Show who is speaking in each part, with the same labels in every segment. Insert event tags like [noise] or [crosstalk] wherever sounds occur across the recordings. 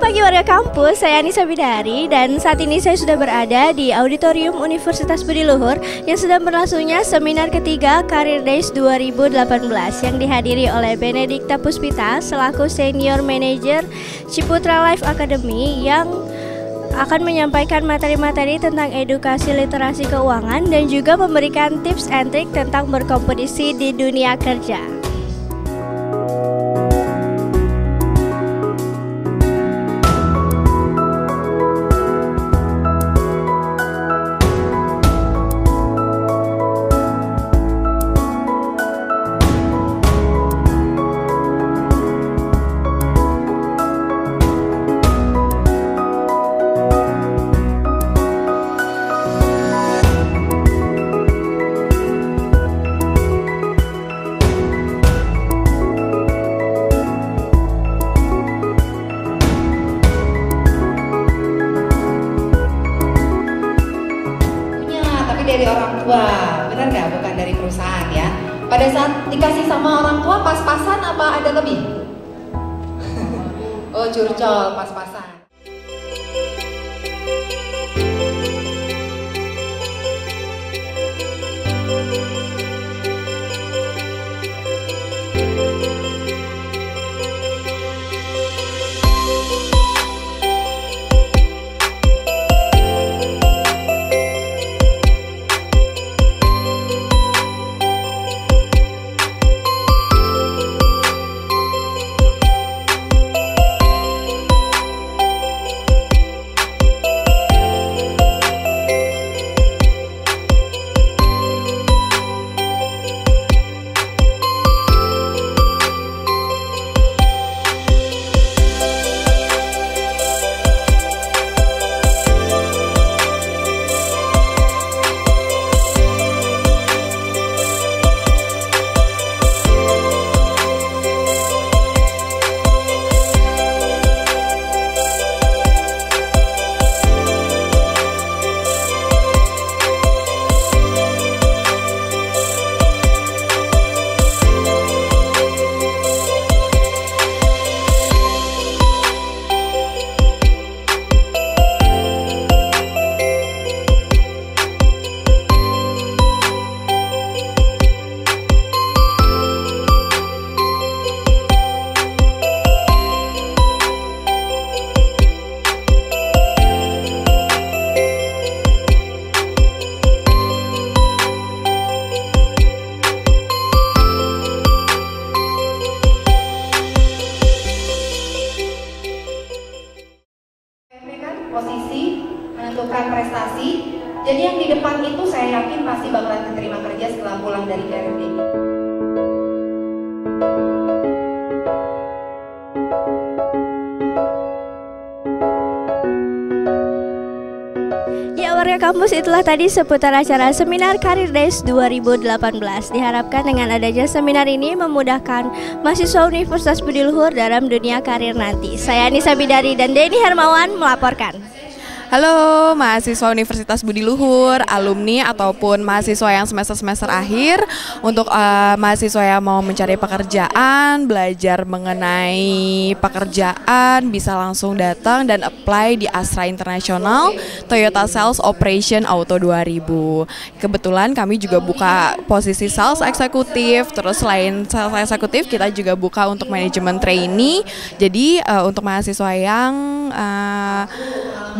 Speaker 1: Pagi warga kampus, saya Anissa Bidari dan saat ini saya sudah berada di Auditorium Universitas Budi Luhur yang sedang berlangsungnya seminar ketiga Career Days 2018 yang dihadiri oleh Benedikta Puspita selaku Senior Manager Ciputra Life Academy yang akan menyampaikan materi-materi tentang edukasi literasi keuangan dan juga memberikan tips and trick tentang berkompetisi di dunia kerja.
Speaker 2: Tua benar nggak? Bukan dari perusahaan ya. Pada saat dikasih sama orang tua pas-pasan apa ada lebih? [laughs] Oh curcol pas-pasan
Speaker 1: warga kampus itulah tadi seputar acara seminar Career Days 2018 Diharapkan dengan adanya seminar ini memudahkan mahasiswa Universitas Budi Luhur dalam dunia karir nanti. Saya Anissa Bidari dan Denny Hermawan melaporkan
Speaker 3: Halo mahasiswa Universitas Budi Luhur, alumni ataupun mahasiswa yang semester-semester akhir. Untuk eh, mahasiswa yang mau mencari pekerjaan, belajar mengenai pekerjaan Bisa langsung datang dan apply di Astra International Toyota Sales Operation Auto 2000 Kebetulan kami juga buka posisi sales eksekutif Terus selain sales eksekutif kita juga buka untuk manajemen trainee. Jadi eh, untuk mahasiswa yang eh,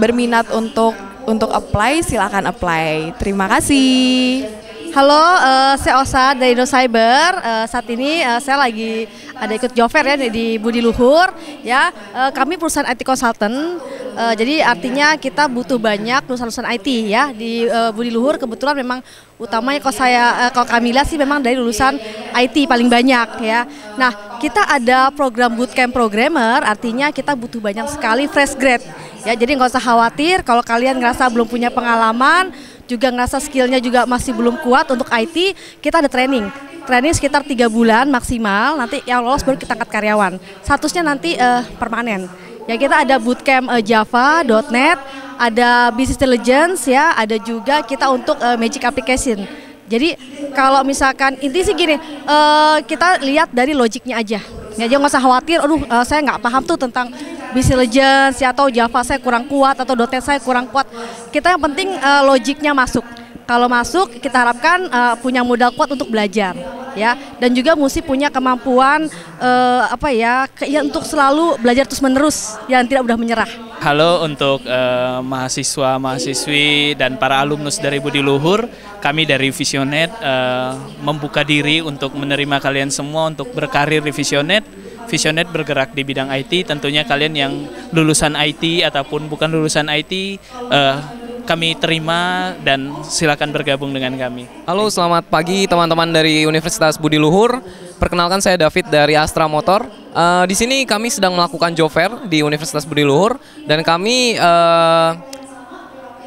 Speaker 3: berminat untuk untuk apply silakan apply. Terima kasih.
Speaker 4: Halo, eh, saya Osa dari Indo Cyber. Eh, saat ini eh, saya lagi ada ikut fair ya di- di Budi Luhur. Ya, Eh, kami perusahaan IT consultant. Eh, jadi artinya kita butuh banyak lulusan-lulusan IT ya di eh, Budi Luhur. Kebetulan memang utamanya kalau saya eh, kalau kami lihat sih memang dari lulusan IT paling banyak ya. Nah, kita ada program bootcamp programmer. Artinya kita butuh banyak sekali fresh grade. Ya, jadi nggak usah khawatir kalau kalian ngerasa belum punya pengalaman juga ngerasa skillnya juga masih belum kuat untuk IT, kita ada training. Training sekitar tiga bulan maksimal, nanti yang lolos baru kita angkat karyawan. Statusnya nanti eh, permanen. Ya kita ada bootcamp eh, Java, .NET, ada business intelligence ya, ada juga kita untuk eh, Magic Application. Jadi kalau misalkan inti sih gini, eh, kita lihat dari logiknya aja. Ya jangan usah khawatir, aduh eh, saya nggak paham tuh tentang BC Legends ya atau Java saya kurang kuat atau .NET saya kurang kuat. Kita yang penting uh, logiknya masuk. Kalau masuk kita harapkan uh, punya modal kuat untuk belajar ya dan juga mesti punya kemampuan uh, apa ya ya untuk selalu belajar terus menerus yang tidak mudah menyerah.
Speaker 5: Halo untuk uh, mahasiswa mahasiswi dan para alumnus dari Budi Luhur kami dari Visionet uh, membuka diri untuk menerima kalian semua untuk berkarir di Visionet Visionet bergerak di bidang IT tentunya kalian yang lulusan IT ataupun bukan lulusan IT uh, kami terima dan silakan bergabung dengan kami.
Speaker 6: Halo, selamat pagi teman-teman dari Universitas Budi Luhur. Perkenalkan saya David dari Astra Motor. Uh, di sini kami sedang melakukan job fair di Universitas Budi Luhur dan kami uh,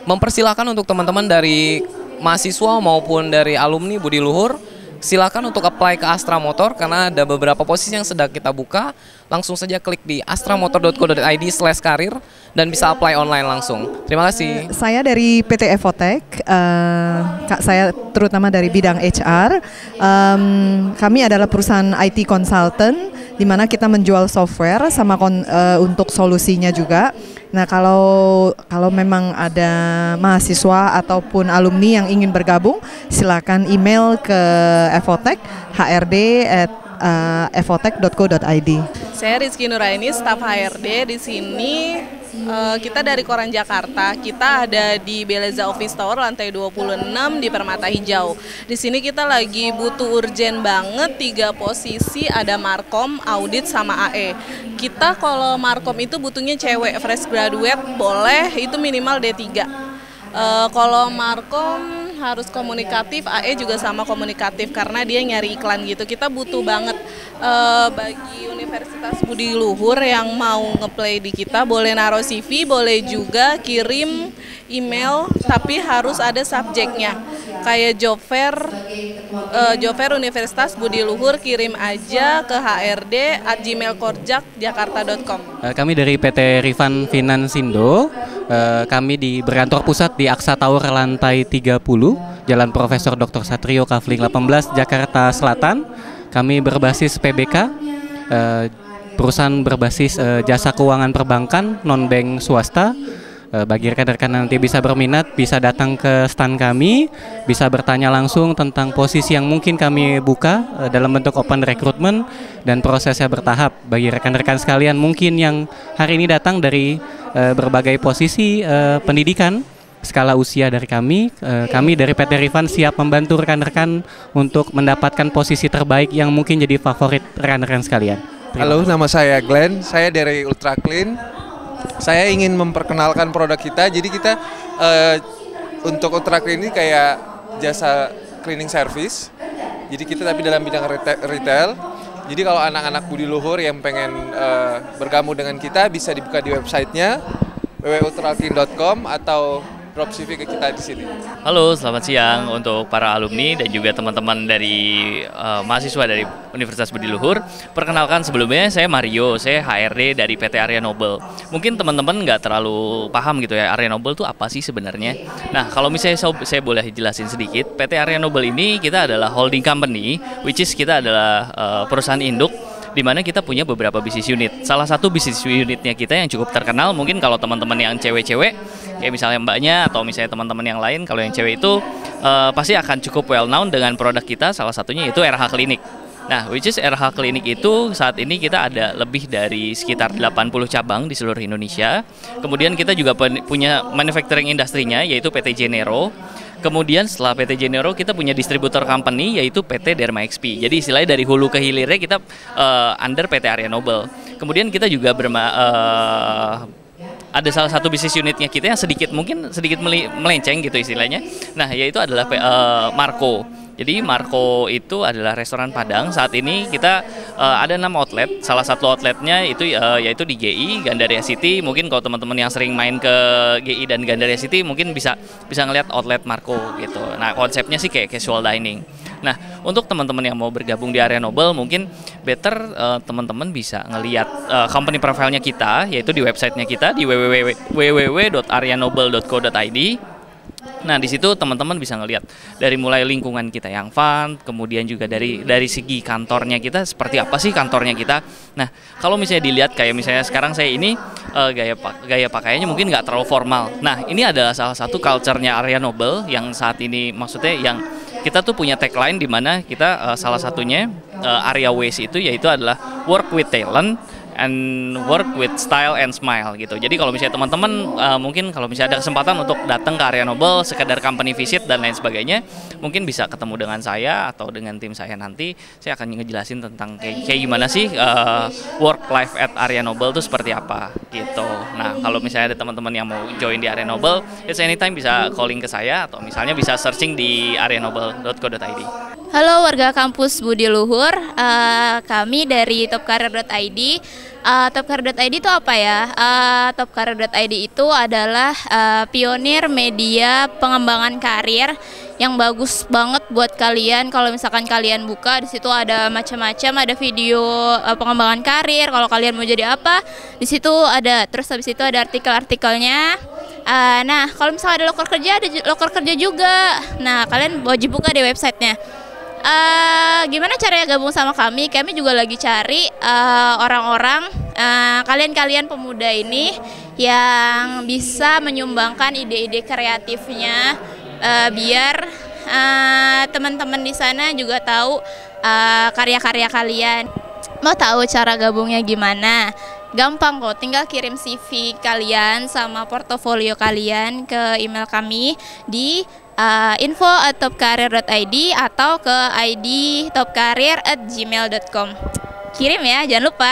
Speaker 6: mempersilahkan untuk teman-teman dari mahasiswa maupun dari alumni Budi Luhur silakan untuk apply ke Astra Motor karena ada beberapa posisi yang sedang kita buka. Langsung saja klik di astramotor.co.id slash karir dan bisa apply online langsung. Terima kasih.
Speaker 7: Saya dari PT Evotech, uh, saya terutama dari bidang HR. Um, kami adalah perusahaan IT consultant di mana kita menjual software sama kon, uh, untuk solusinya juga. Nah, kalau kalau memang ada mahasiswa ataupun alumni yang ingin bergabung, silakan email ke Evotech hrd at uh, evotech.co.id.
Speaker 8: Saya Rizky Nuraini, staf HRD di sini Uh, kita dari Koran Jakarta, kita ada di Beleza Office Tower lantai 26 di Permata Hijau. Di sini kita lagi butuh urgen banget tiga posisi ada Markom, Audit sama AE. Kita kalau Markom itu butuhnya cewek fresh graduate boleh itu minimal D3. Uh, eh, kalau Markom harus komunikatif, AE juga sama komunikatif karena dia nyari iklan gitu. Kita butuh banget uh, bagi Universitas Budi Luhur yang mau ngeplay di kita boleh naruh CV, boleh juga kirim email tapi harus ada subjeknya. Kayak job fair uh, job fair Universitas Budi Luhur kirim aja ke hrd at gmailkorjakjakarta.com.
Speaker 9: Uh, kami dari PT Rifan Finansindo Eh, kami di berkantor pusat di Aksa Tower lantai 30, Jalan Profesor Dr. Satrio Kavling 18, Jakarta Selatan. Kami berbasis PBK, eh, perusahaan berbasis eh, jasa keuangan perbankan non bank swasta. Bagi rekan-rekan nanti bisa berminat, bisa datang ke stand kami, bisa bertanya langsung tentang posisi yang mungkin kami buka dalam bentuk open recruitment dan prosesnya bertahap. Bagi rekan-rekan sekalian mungkin yang hari ini datang dari uh, berbagai posisi pendidikan skala usia dari kami. Kami dari PT Rifan siap membantu rekan-rekan untuk mendapatkan posisi terbaik yang mungkin jadi favorit rekan-rekan sekalian.
Speaker 10: Halo, nama saya Glenn. Saya dari Ultra Clean. Saya ingin memperkenalkan produk kita. Jadi kita uh, untuk Ultra Clean ini kayak jasa cleaning service. Jadi kita tapi dalam bidang retail jadi kalau anak-anak budi luhur yang pengen uh, bergabung dengan kita bisa dibuka di websitenya www.ultralkin.com atau drop CV ke kita di sini.
Speaker 11: Halo, selamat siang untuk para alumni dan juga teman-teman dari uh, mahasiswa dari Universitas Budi Luhur. Perkenalkan sebelumnya saya Mario, saya HRD dari PT Arya Nobel. Mungkin teman-teman nggak terlalu paham gitu ya Arya Nobel itu apa sih sebenarnya. Nah, kalau misalnya saya, saya boleh jelasin sedikit, PT Arya Nobel ini kita adalah holding company, which is kita adalah uh, perusahaan induk di mana kita punya beberapa bisnis unit. Salah satu bisnis unitnya kita yang cukup terkenal mungkin kalau teman-teman yang cewek-cewek kayak misalnya mbaknya atau misalnya teman-teman yang lain kalau yang cewek itu uh, pasti akan cukup well known dengan produk kita salah satunya itu RH Klinik. Nah, which is RH Klinik itu saat ini kita ada lebih dari sekitar 80 cabang di seluruh Indonesia. Kemudian kita juga punya manufacturing industrinya yaitu PT Genero Kemudian setelah PT Genero kita punya distributor company yaitu PT Derma XP. Jadi istilahnya dari hulu ke hilirnya kita uh, under PT Arya Nobel. Kemudian kita juga berma uh, ada salah satu bisnis unitnya kita yang sedikit mungkin sedikit melenceng gitu istilahnya. Nah, yaitu adalah uh, Marco. Jadi Marco itu adalah restoran Padang. Saat ini kita uh, ada enam outlet. Salah satu outletnya itu uh, yaitu di GI Gandaria City. Mungkin kalau teman-teman yang sering main ke GI dan Gandaria City mungkin bisa bisa ngelihat outlet Marco gitu. Nah konsepnya sih kayak casual dining. Nah untuk teman-teman yang mau bergabung di area Nobel mungkin better uh, teman-teman bisa ngelihat uh, company profile-nya kita yaitu di websitenya kita di www.arianobel.co.id Nah, di situ teman-teman bisa ngelihat dari mulai lingkungan kita yang fun, kemudian juga dari dari segi kantornya kita seperti apa sih kantornya kita. Nah, kalau misalnya dilihat kayak misalnya sekarang saya ini uh, gaya gaya pakaiannya mungkin nggak terlalu formal. Nah, ini adalah salah satu culture-nya Area Nobel yang saat ini maksudnya yang kita tuh punya tagline di mana kita uh, salah satunya uh, area waste itu yaitu adalah work with talent and work with style and smile gitu. Jadi kalau misalnya teman-teman uh, mungkin kalau misalnya ada kesempatan untuk datang ke area Nobel, sekedar company visit dan lain sebagainya, mungkin bisa ketemu dengan saya atau dengan tim saya nanti. Saya akan ngejelasin tentang kayak, kayak gimana sih uh, work life at area Nobel itu seperti apa gitu. Nah kalau misalnya ada teman-teman yang mau join di area Nobel, it's anytime bisa calling ke saya atau misalnya bisa searching di areanobel.co.id.
Speaker 12: Halo warga kampus Budi Luhur, uh, kami dari topkarir.id Uh, Topcareer.id itu apa ya? Uh, Topcareer.id itu adalah uh, pionir media pengembangan karir yang bagus banget buat kalian. Kalau misalkan kalian buka di situ ada macam-macam, ada video uh, pengembangan karir. Kalau kalian mau jadi apa, di situ ada. Terus habis itu ada artikel-artikelnya. Uh, nah, kalau misalnya ada loker kerja, ada loker kerja juga. Nah, kalian wajib buka di websitenya uh, gimana caranya gabung sama kami? Kami juga lagi cari uh, orang-orang uh, kalian-kalian pemuda ini yang bisa menyumbangkan ide-ide kreatifnya uh, biar uh, teman-teman di sana juga tahu uh, karya-karya kalian. Mau tahu cara gabungnya gimana? Gampang kok, tinggal kirim CV kalian sama portofolio kalian ke email kami di uh, info at topkarir.id atau ke id topkarir at gmail.com kirim ya jangan lupa